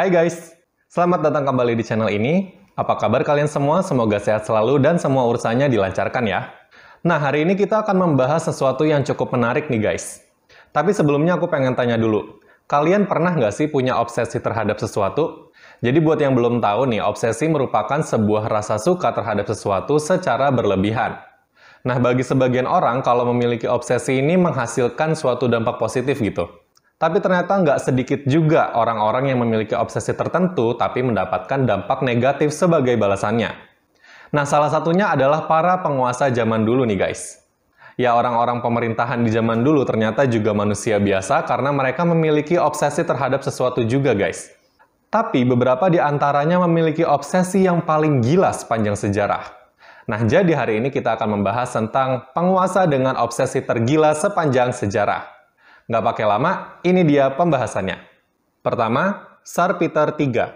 Hai guys, selamat datang kembali di channel ini. Apa kabar kalian semua? Semoga sehat selalu dan semua urusannya dilancarkan ya. Nah, hari ini kita akan membahas sesuatu yang cukup menarik nih guys. Tapi sebelumnya aku pengen tanya dulu, kalian pernah nggak sih punya obsesi terhadap sesuatu? Jadi buat yang belum tahu nih, obsesi merupakan sebuah rasa suka terhadap sesuatu secara berlebihan. Nah, bagi sebagian orang, kalau memiliki obsesi ini menghasilkan suatu dampak positif gitu. Tapi ternyata nggak sedikit juga orang-orang yang memiliki obsesi tertentu, tapi mendapatkan dampak negatif sebagai balasannya. Nah, salah satunya adalah para penguasa zaman dulu nih guys. Ya, orang-orang pemerintahan di zaman dulu ternyata juga manusia biasa karena mereka memiliki obsesi terhadap sesuatu juga guys. Tapi beberapa di antaranya memiliki obsesi yang paling gila sepanjang sejarah. Nah, jadi hari ini kita akan membahas tentang penguasa dengan obsesi tergila sepanjang sejarah. Nggak pakai lama, ini dia pembahasannya. Pertama, Tsar Peter III.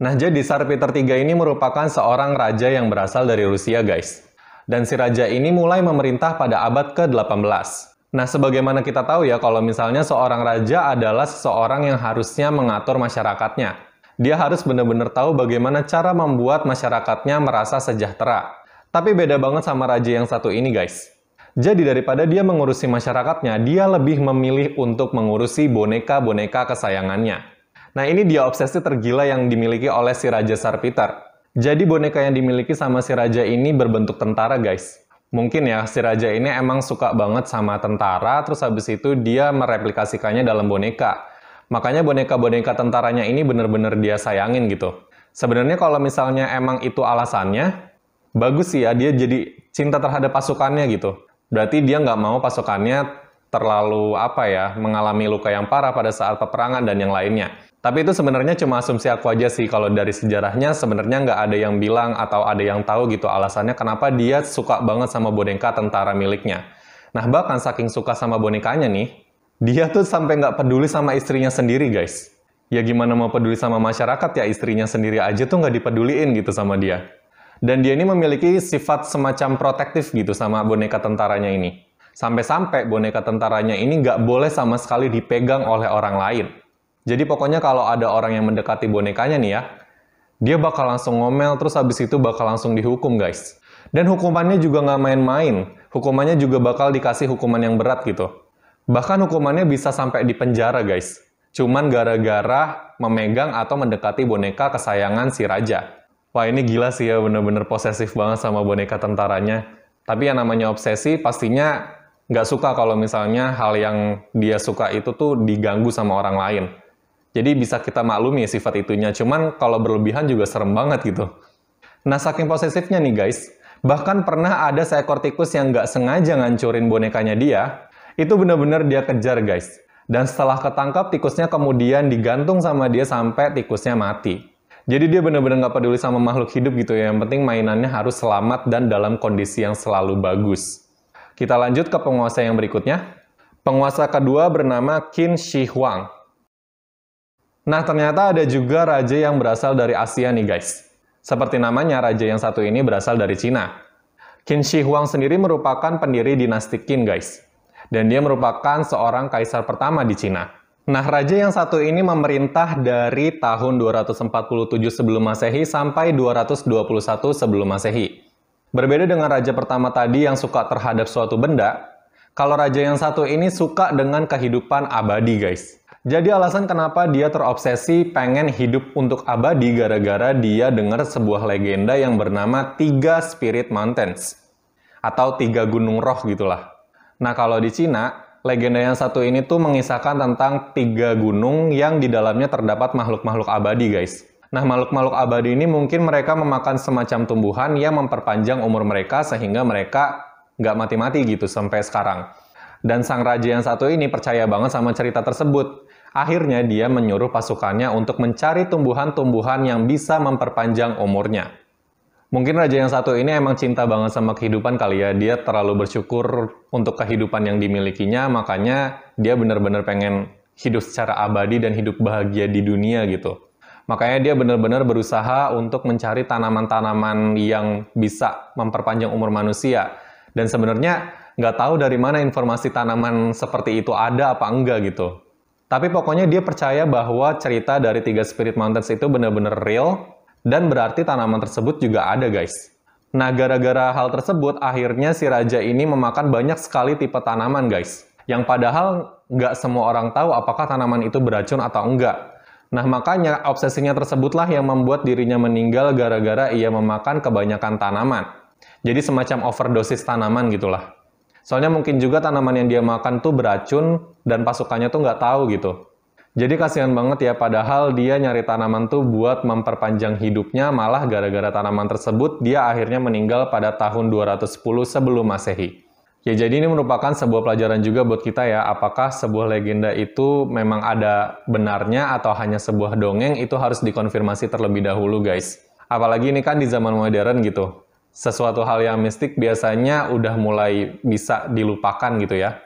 Nah, jadi Tsar Peter III ini merupakan seorang raja yang berasal dari Rusia, guys. Dan si raja ini mulai memerintah pada abad ke-18. Nah, sebagaimana kita tahu ya, kalau misalnya seorang raja adalah seseorang yang harusnya mengatur masyarakatnya. Dia harus benar-benar tahu bagaimana cara membuat masyarakatnya merasa sejahtera. Tapi beda banget sama raja yang satu ini, guys. Jadi daripada dia mengurusi masyarakatnya, dia lebih memilih untuk mengurusi boneka-boneka kesayangannya. Nah ini dia obsesi tergila yang dimiliki oleh si Raja Sarpiter. Jadi boneka yang dimiliki sama si Raja ini berbentuk tentara guys. Mungkin ya si Raja ini emang suka banget sama tentara, terus habis itu dia mereplikasikannya dalam boneka. Makanya boneka-boneka tentaranya ini bener-bener dia sayangin gitu. Sebenarnya kalau misalnya emang itu alasannya, bagus sih ya dia jadi cinta terhadap pasukannya gitu. Berarti dia nggak mau pasukannya terlalu apa ya mengalami luka yang parah pada saat peperangan dan yang lainnya. Tapi itu sebenarnya cuma asumsi aku aja sih kalau dari sejarahnya sebenarnya nggak ada yang bilang atau ada yang tahu gitu alasannya kenapa dia suka banget sama boneka tentara miliknya. Nah bahkan saking suka sama bonekanya nih, dia tuh sampai nggak peduli sama istrinya sendiri, guys. Ya gimana mau peduli sama masyarakat ya istrinya sendiri aja tuh nggak dipeduliin gitu sama dia. Dan dia ini memiliki sifat semacam protektif gitu sama boneka tentaranya ini. Sampai-sampai boneka tentaranya ini nggak boleh sama sekali dipegang oleh orang lain. Jadi pokoknya kalau ada orang yang mendekati bonekanya nih ya, dia bakal langsung ngomel terus habis itu bakal langsung dihukum guys. Dan hukumannya juga nggak main-main. Hukumannya juga bakal dikasih hukuman yang berat gitu. Bahkan hukumannya bisa sampai di penjara, guys. Cuman gara-gara memegang atau mendekati boneka kesayangan si raja. Wah, ini gila sih ya, bener-bener posesif banget sama boneka tentaranya. Tapi yang namanya obsesi pastinya nggak suka kalau misalnya hal yang dia suka itu tuh diganggu sama orang lain. Jadi bisa kita maklumi sifat itunya, cuman kalau berlebihan juga serem banget gitu. Nah, saking posesifnya nih guys, bahkan pernah ada seekor tikus yang nggak sengaja ngancurin bonekanya dia, itu benar-benar dia kejar guys. Dan setelah ketangkap, tikusnya kemudian digantung sama dia sampai tikusnya mati. Jadi dia benar-benar nggak peduli sama makhluk hidup gitu ya. Yang penting mainannya harus selamat dan dalam kondisi yang selalu bagus. Kita lanjut ke penguasa yang berikutnya. Penguasa kedua bernama Qin Shi Huang. Nah, ternyata ada juga raja yang berasal dari Asia nih guys. Seperti namanya, raja yang satu ini berasal dari Cina. Qin Shi Huang sendiri merupakan pendiri dinasti Qin guys dan dia merupakan seorang kaisar pertama di Cina. Nah, raja yang satu ini memerintah dari tahun 247 sebelum Masehi sampai 221 sebelum Masehi. Berbeda dengan raja pertama tadi yang suka terhadap suatu benda, kalau raja yang satu ini suka dengan kehidupan abadi, guys. Jadi alasan kenapa dia terobsesi pengen hidup untuk abadi gara-gara dia dengar sebuah legenda yang bernama Tiga Spirit Mountains. Atau Tiga Gunung Roh gitulah. Nah, kalau di Cina, legenda yang satu ini tuh mengisahkan tentang tiga gunung yang di dalamnya terdapat makhluk-makhluk abadi, guys. Nah, makhluk-makhluk abadi ini mungkin mereka memakan semacam tumbuhan yang memperpanjang umur mereka sehingga mereka nggak mati-mati gitu sampai sekarang. Dan sang raja yang satu ini percaya banget sama cerita tersebut. Akhirnya dia menyuruh pasukannya untuk mencari tumbuhan-tumbuhan yang bisa memperpanjang umurnya. Mungkin raja yang satu ini emang cinta banget sama kehidupan kali ya. Dia terlalu bersyukur untuk kehidupan yang dimilikinya, makanya dia benar-benar pengen hidup secara abadi dan hidup bahagia di dunia gitu. Makanya dia benar-benar berusaha untuk mencari tanaman-tanaman yang bisa memperpanjang umur manusia. Dan sebenarnya nggak tahu dari mana informasi tanaman seperti itu ada apa enggak gitu. Tapi pokoknya dia percaya bahwa cerita dari tiga Spirit Mountains itu benar-benar real, dan berarti tanaman tersebut juga ada guys. Nah, gara-gara hal tersebut, akhirnya si raja ini memakan banyak sekali tipe tanaman guys. Yang padahal nggak semua orang tahu apakah tanaman itu beracun atau enggak. Nah, makanya obsesinya tersebutlah yang membuat dirinya meninggal gara-gara ia memakan kebanyakan tanaman. Jadi semacam overdosis tanaman gitulah. Soalnya mungkin juga tanaman yang dia makan tuh beracun dan pasukannya tuh nggak tahu gitu. Jadi kasihan banget ya, padahal dia nyari tanaman tuh buat memperpanjang hidupnya, malah gara-gara tanaman tersebut dia akhirnya meninggal pada tahun 210 sebelum masehi. Ya jadi ini merupakan sebuah pelajaran juga buat kita ya, apakah sebuah legenda itu memang ada benarnya atau hanya sebuah dongeng, itu harus dikonfirmasi terlebih dahulu guys. Apalagi ini kan di zaman modern gitu sesuatu hal yang mistik biasanya udah mulai bisa dilupakan gitu ya.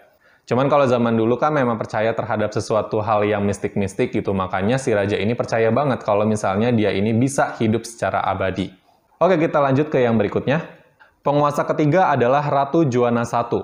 Cuman kalau zaman dulu kan memang percaya terhadap sesuatu hal yang mistik-mistik gitu, makanya si raja ini percaya banget kalau misalnya dia ini bisa hidup secara abadi. Oke, kita lanjut ke yang berikutnya. Penguasa ketiga adalah Ratu Juana I.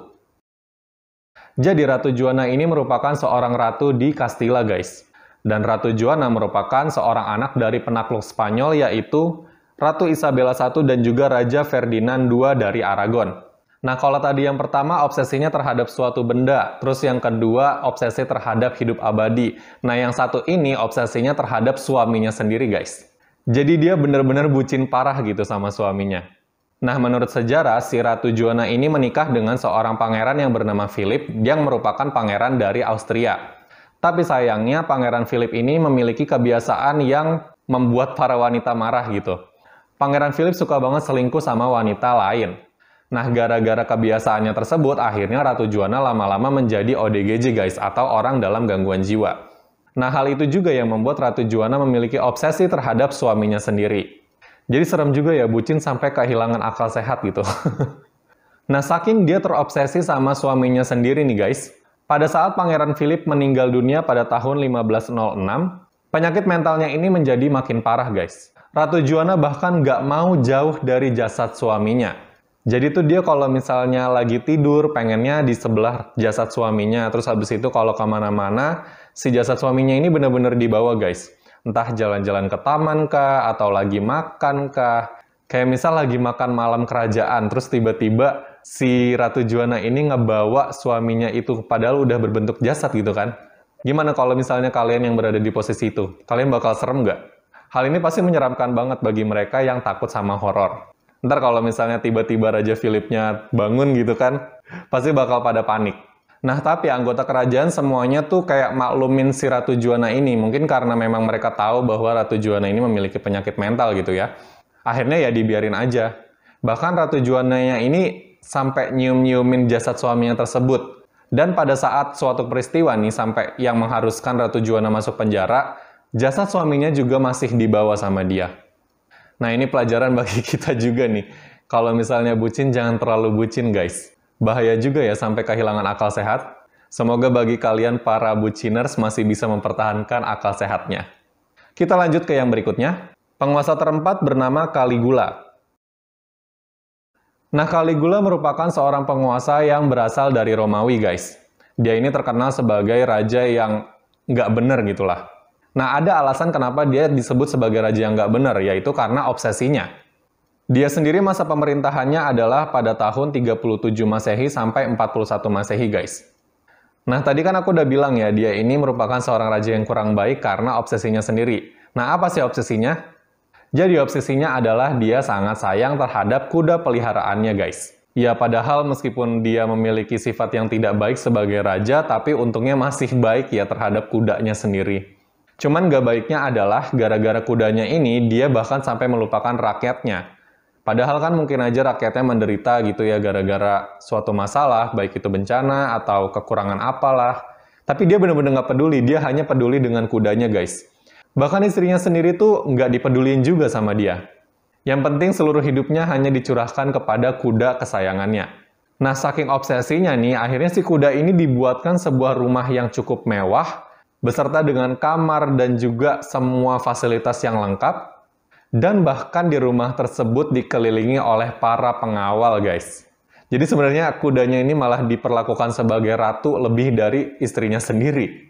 Jadi Ratu Juana ini merupakan seorang ratu di Castilla, guys. Dan Ratu Juana merupakan seorang anak dari penakluk Spanyol yaitu Ratu Isabella I dan juga Raja Ferdinand II dari Aragon. Nah, kalau tadi yang pertama obsesinya terhadap suatu benda, terus yang kedua obsesi terhadap hidup abadi. Nah, yang satu ini obsesinya terhadap suaminya sendiri, guys. Jadi dia benar-benar bucin parah gitu sama suaminya. Nah, menurut sejarah, si Ratu Juana ini menikah dengan seorang pangeran yang bernama Philip, yang merupakan pangeran dari Austria. Tapi sayangnya, pangeran Philip ini memiliki kebiasaan yang membuat para wanita marah gitu. Pangeran Philip suka banget selingkuh sama wanita lain. Nah, gara-gara kebiasaannya tersebut, akhirnya Ratu Juana lama-lama menjadi ODGJ guys, atau orang dalam gangguan jiwa. Nah, hal itu juga yang membuat Ratu Juana memiliki obsesi terhadap suaminya sendiri. Jadi serem juga ya, bucin sampai kehilangan akal sehat gitu. nah, saking dia terobsesi sama suaminya sendiri nih guys, pada saat Pangeran Philip meninggal dunia pada tahun 1506, penyakit mentalnya ini menjadi makin parah guys. Ratu Juana bahkan nggak mau jauh dari jasad suaminya. Jadi tuh dia kalau misalnya lagi tidur, pengennya di sebelah jasad suaminya. Terus habis itu kalau ke mana-mana, si jasad suaminya ini bener-bener dibawa guys. Entah jalan-jalan ke taman kah, atau lagi makan kah. Kayak misal lagi makan malam kerajaan, terus tiba-tiba si Ratu Juana ini ngebawa suaminya itu, padahal udah berbentuk jasad gitu kan. Gimana kalau misalnya kalian yang berada di posisi itu? Kalian bakal serem nggak? Hal ini pasti menyeramkan banget bagi mereka yang takut sama horor. Ntar kalau misalnya tiba-tiba Raja Philipnya bangun gitu kan, pasti bakal pada panik. Nah, tapi anggota kerajaan semuanya tuh kayak maklumin si Ratu Juana ini. Mungkin karena memang mereka tahu bahwa Ratu Juana ini memiliki penyakit mental gitu ya. Akhirnya ya dibiarin aja. Bahkan Ratu Juananya ini sampai nyium-nyiumin jasad suaminya tersebut. Dan pada saat suatu peristiwa nih, sampai yang mengharuskan Ratu Juana masuk penjara, jasad suaminya juga masih dibawa sama dia. Nah ini pelajaran bagi kita juga nih. Kalau misalnya bucin, jangan terlalu bucin guys. Bahaya juga ya sampai kehilangan akal sehat. Semoga bagi kalian para buciners masih bisa mempertahankan akal sehatnya. Kita lanjut ke yang berikutnya. Penguasa terempat bernama Caligula. Nah, Caligula merupakan seorang penguasa yang berasal dari Romawi, guys. Dia ini terkenal sebagai raja yang nggak bener gitulah. Nah, ada alasan kenapa dia disebut sebagai raja yang nggak benar, yaitu karena obsesinya. Dia sendiri masa pemerintahannya adalah pada tahun 37 Masehi sampai 41 Masehi, guys. Nah, tadi kan aku udah bilang ya, dia ini merupakan seorang raja yang kurang baik karena obsesinya sendiri. Nah, apa sih obsesinya? Jadi obsesinya adalah dia sangat sayang terhadap kuda peliharaannya, guys. Ya, padahal meskipun dia memiliki sifat yang tidak baik sebagai raja, tapi untungnya masih baik ya terhadap kudanya sendiri. Cuman gak baiknya adalah gara-gara kudanya ini dia bahkan sampai melupakan rakyatnya. Padahal kan mungkin aja rakyatnya menderita gitu ya gara-gara suatu masalah, baik itu bencana atau kekurangan apalah. Tapi dia benar-benar nggak peduli, dia hanya peduli dengan kudanya guys. Bahkan istrinya sendiri tuh nggak dipedulin juga sama dia. Yang penting seluruh hidupnya hanya dicurahkan kepada kuda kesayangannya. Nah, saking obsesinya nih, akhirnya si kuda ini dibuatkan sebuah rumah yang cukup mewah, beserta dengan kamar dan juga semua fasilitas yang lengkap, dan bahkan di rumah tersebut dikelilingi oleh para pengawal, guys. Jadi sebenarnya kudanya ini malah diperlakukan sebagai ratu lebih dari istrinya sendiri.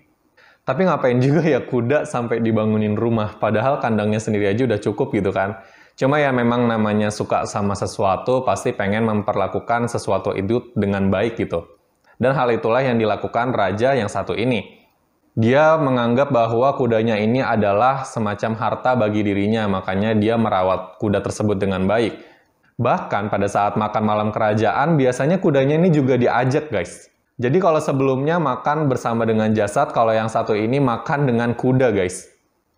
Tapi ngapain juga ya kuda sampai dibangunin rumah, padahal kandangnya sendiri aja udah cukup gitu kan. Cuma ya memang namanya suka sama sesuatu, pasti pengen memperlakukan sesuatu itu dengan baik gitu. Dan hal itulah yang dilakukan raja yang satu ini. Dia menganggap bahwa kudanya ini adalah semacam harta bagi dirinya, makanya dia merawat kuda tersebut dengan baik. Bahkan pada saat makan malam kerajaan, biasanya kudanya ini juga diajak guys. Jadi kalau sebelumnya makan bersama dengan jasad, kalau yang satu ini makan dengan kuda, guys.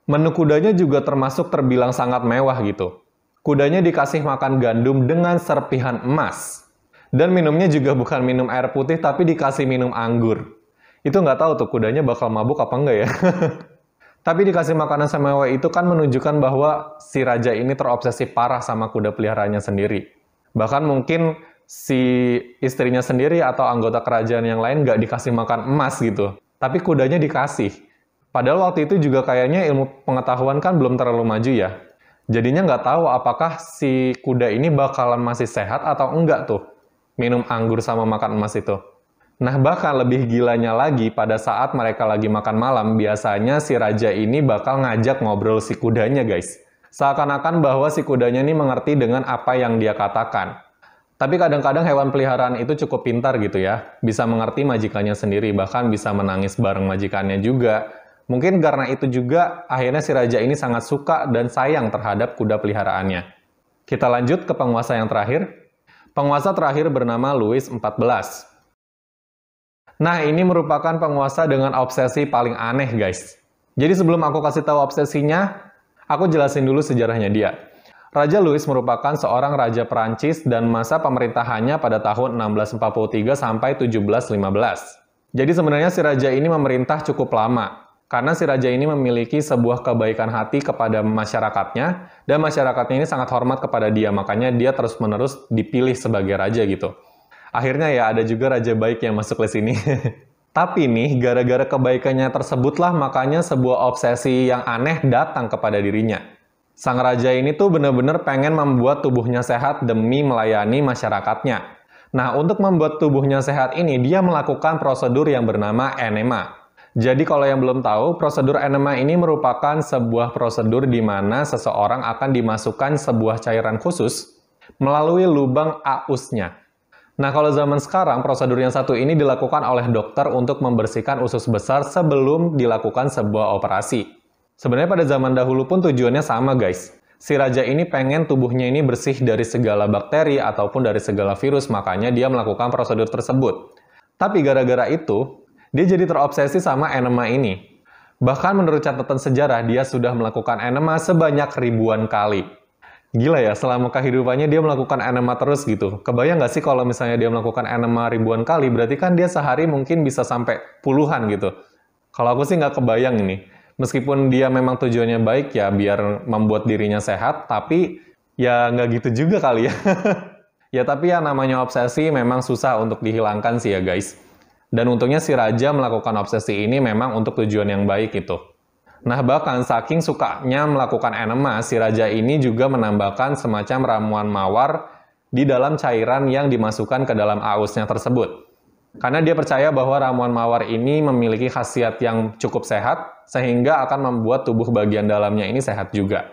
Menu kudanya juga termasuk terbilang sangat mewah gitu. Kudanya dikasih makan gandum dengan serpihan emas. Dan minumnya juga bukan minum air putih, tapi dikasih minum anggur. Itu nggak tahu tuh kudanya bakal mabuk apa enggak ya. tapi dikasih makanan semewah itu kan menunjukkan bahwa si raja ini terobsesi parah sama kuda peliharaannya sendiri. Bahkan mungkin si istrinya sendiri atau anggota kerajaan yang lain nggak dikasih makan emas gitu. Tapi kudanya dikasih. Padahal waktu itu juga kayaknya ilmu pengetahuan kan belum terlalu maju ya. Jadinya nggak tahu apakah si kuda ini bakalan masih sehat atau enggak tuh. Minum anggur sama makan emas itu. Nah bahkan lebih gilanya lagi pada saat mereka lagi makan malam, biasanya si raja ini bakal ngajak ngobrol si kudanya guys. Seakan-akan bahwa si kudanya ini mengerti dengan apa yang dia katakan. Tapi kadang-kadang hewan peliharaan itu cukup pintar gitu ya, bisa mengerti majikannya sendiri, bahkan bisa menangis bareng majikannya juga. Mungkin karena itu juga akhirnya si raja ini sangat suka dan sayang terhadap kuda peliharaannya. Kita lanjut ke penguasa yang terakhir. Penguasa terakhir bernama Louis XIV. Nah, ini merupakan penguasa dengan obsesi paling aneh, guys. Jadi sebelum aku kasih tahu obsesinya, aku jelasin dulu sejarahnya dia. Raja Louis merupakan seorang raja Perancis dan masa pemerintahannya pada tahun 1643 sampai 1715. Jadi sebenarnya si raja ini memerintah cukup lama, karena si raja ini memiliki sebuah kebaikan hati kepada masyarakatnya, dan masyarakatnya ini sangat hormat kepada dia, makanya dia terus-menerus dipilih sebagai raja gitu. Akhirnya ya ada juga raja baik yang masuk ke sini. Tapi nih, gara-gara kebaikannya tersebutlah makanya sebuah obsesi yang aneh datang kepada dirinya. Sang raja ini tuh benar-benar pengen membuat tubuhnya sehat demi melayani masyarakatnya. Nah, untuk membuat tubuhnya sehat ini, dia melakukan prosedur yang bernama enema. Jadi kalau yang belum tahu, prosedur enema ini merupakan sebuah prosedur di mana seseorang akan dimasukkan sebuah cairan khusus melalui lubang ausnya. Nah, kalau zaman sekarang, prosedur yang satu ini dilakukan oleh dokter untuk membersihkan usus besar sebelum dilakukan sebuah operasi. Sebenarnya pada zaman dahulu pun tujuannya sama guys. Si raja ini pengen tubuhnya ini bersih dari segala bakteri ataupun dari segala virus, makanya dia melakukan prosedur tersebut. Tapi gara-gara itu, dia jadi terobsesi sama enema ini. Bahkan menurut catatan sejarah, dia sudah melakukan enema sebanyak ribuan kali. Gila ya, selama kehidupannya dia melakukan enema terus gitu. Kebayang nggak sih kalau misalnya dia melakukan enema ribuan kali, berarti kan dia sehari mungkin bisa sampai puluhan gitu. Kalau aku sih nggak kebayang ini meskipun dia memang tujuannya baik ya biar membuat dirinya sehat, tapi ya nggak gitu juga kali ya. ya tapi ya namanya obsesi memang susah untuk dihilangkan sih ya guys. Dan untungnya si Raja melakukan obsesi ini memang untuk tujuan yang baik itu. Nah bahkan saking sukanya melakukan enema, si Raja ini juga menambahkan semacam ramuan mawar di dalam cairan yang dimasukkan ke dalam ausnya tersebut. Karena dia percaya bahwa ramuan mawar ini memiliki khasiat yang cukup sehat, sehingga akan membuat tubuh bagian dalamnya ini sehat juga.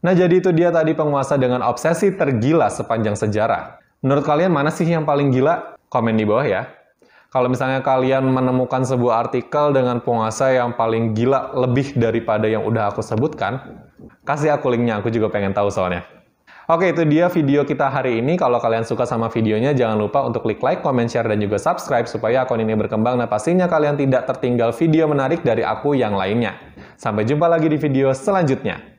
Nah, jadi itu dia tadi penguasa dengan obsesi tergila sepanjang sejarah. Menurut kalian mana sih yang paling gila? Komen di bawah ya. Kalau misalnya kalian menemukan sebuah artikel dengan penguasa yang paling gila lebih daripada yang udah aku sebutkan, kasih aku linknya, aku juga pengen tahu soalnya. Oke, itu dia video kita hari ini. Kalau kalian suka sama videonya, jangan lupa untuk klik like, comment, share, dan juga subscribe supaya akun ini berkembang dan pastinya kalian tidak tertinggal video menarik dari aku yang lainnya. Sampai jumpa lagi di video selanjutnya.